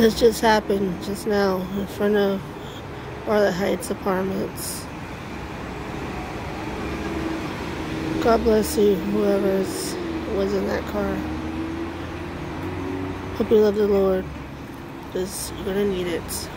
This just happened just now in front of Arlette Heights Apartments. God bless you, whoever was in that car. Hope you love the Lord, because you're going to need it.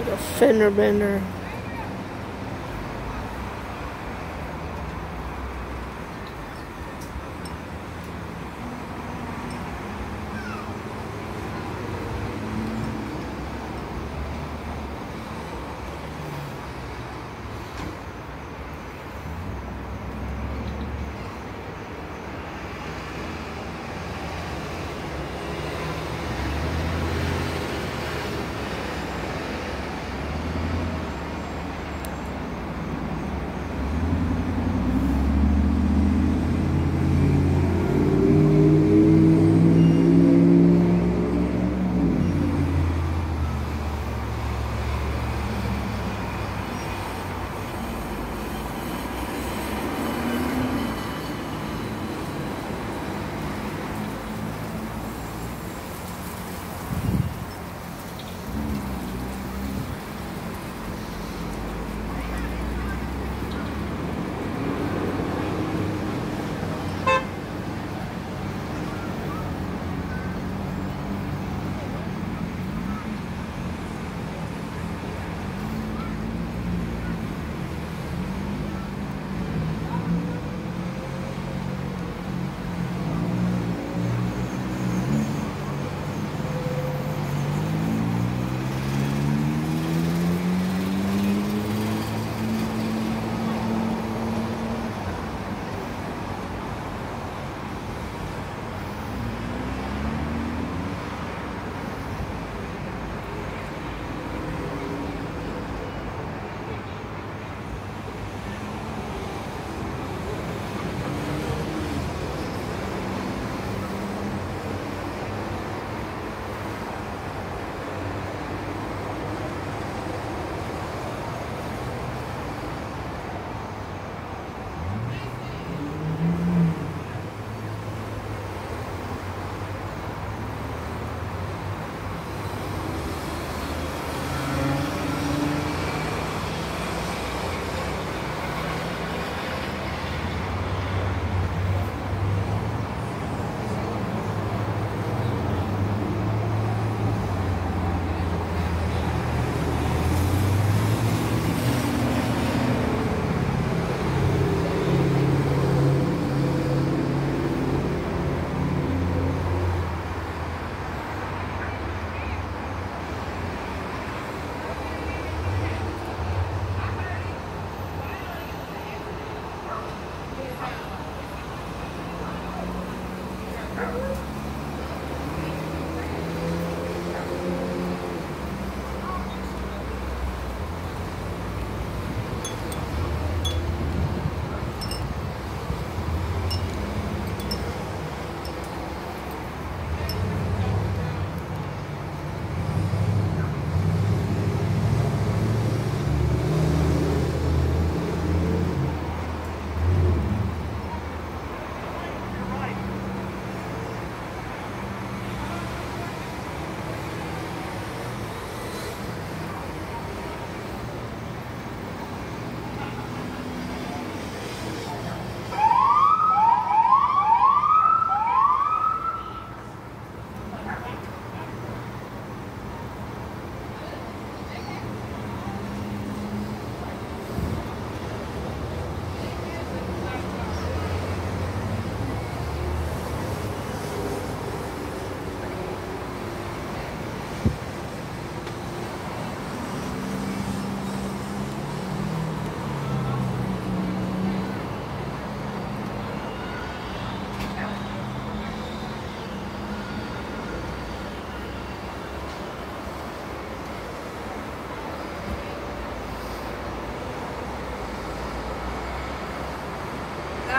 Like a fender bender.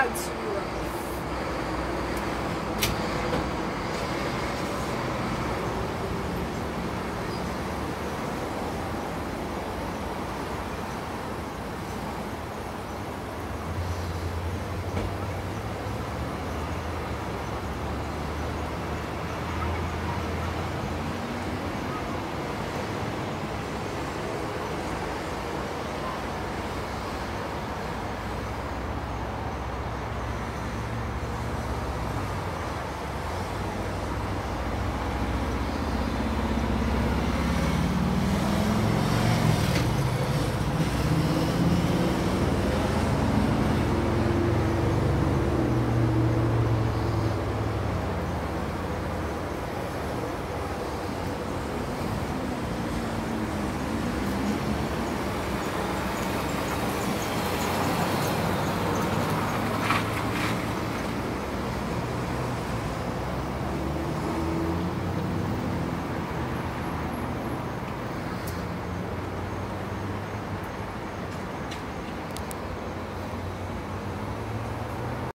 ads